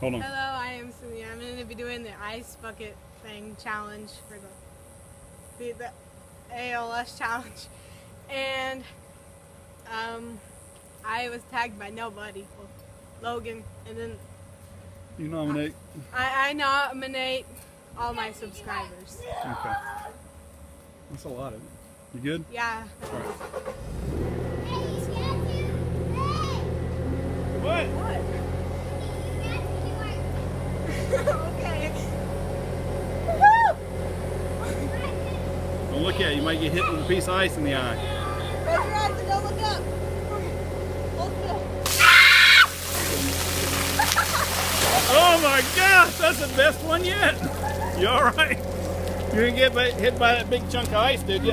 Hold on. Hello, I am Sydney. I'm going to be doing the ice bucket thing challenge for the the, the ALS challenge, and um, I was tagged by nobody, well, Logan, and then You nominate. I, I nominate all my subscribers. Okay. That's a lot of it. You good? Yeah. All right. Okay. Don't look at it. You might get hit with a piece of ice in the eye. Raise your eyes and don't look up. Oh my gosh, that's the best one yet. You all right? You didn't get hit by that big chunk of ice, did you?